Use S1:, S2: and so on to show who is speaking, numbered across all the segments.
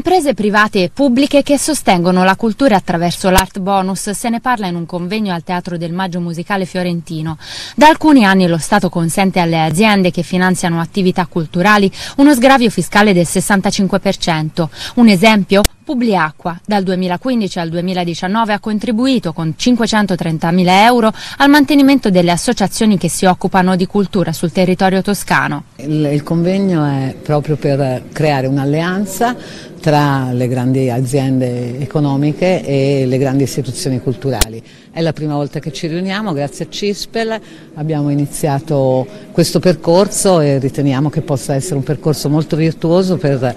S1: Imprese private e pubbliche che sostengono la cultura attraverso l'art bonus, se ne parla in un convegno al Teatro del Maggio Musicale Fiorentino. Da alcuni anni lo Stato consente alle aziende che finanziano attività culturali uno sgravio fiscale del 65%. Un esempio? Publiacqua dal 2015 al 2019 ha contribuito con 530.000 euro al mantenimento delle associazioni che si occupano di cultura sul territorio toscano.
S2: Il, il convegno è proprio per creare un'alleanza tra le grandi aziende economiche e le grandi istituzioni culturali. È la prima volta che ci riuniamo, grazie a Cispel abbiamo iniziato questo percorso e riteniamo che possa essere un percorso molto virtuoso per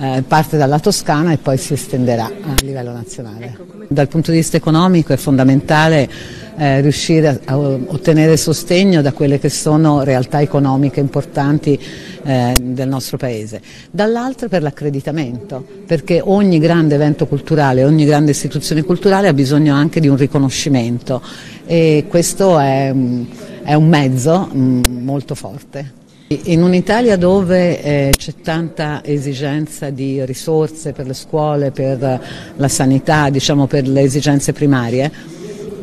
S2: eh, parte dalla Toscana e poi si estenderà a livello nazionale. Ecco, Dal punto di vista economico è fondamentale eh, riuscire a, a, ottenere sostegno da quelle che sono realtà economiche importanti eh, del nostro Paese. Dall'altro per l'accreditamento, perché ogni grande evento culturale, ogni grande istituzione culturale ha bisogno anche di un riconoscimento e questo è, è un mezzo mh, mm, molto forte. In un'Italia dove eh, c'è tanta esigenza di risorse per le scuole, per la sanità, diciamo per le esigenze primarie,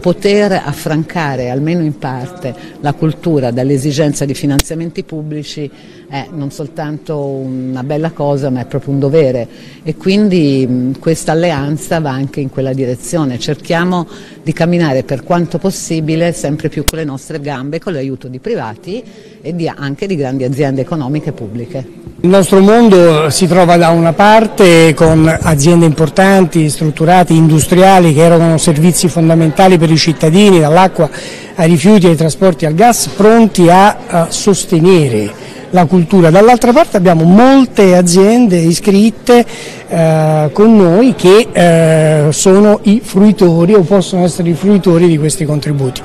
S2: poter affrancare almeno in parte la cultura dall'esigenza di finanziamenti pubblici è non soltanto una bella cosa ma è proprio un dovere e quindi questa alleanza va anche in quella direzione, cerchiamo di camminare per quanto possibile sempre più con le nostre gambe con l'aiuto di privati e di, anche di grandi aziende economiche pubbliche.
S3: Il nostro mondo si trova da una parte con aziende importanti, strutturate, industriali che erogano servizi fondamentali per i cittadini, dall'acqua ai rifiuti, ai trasporti, al gas, pronti a, sostenere la cultura. Dall'altra parte abbiamo molte aziende iscritte eh, con noi che eh, sono i fruitori o possono essere i fruitori di questi contributi.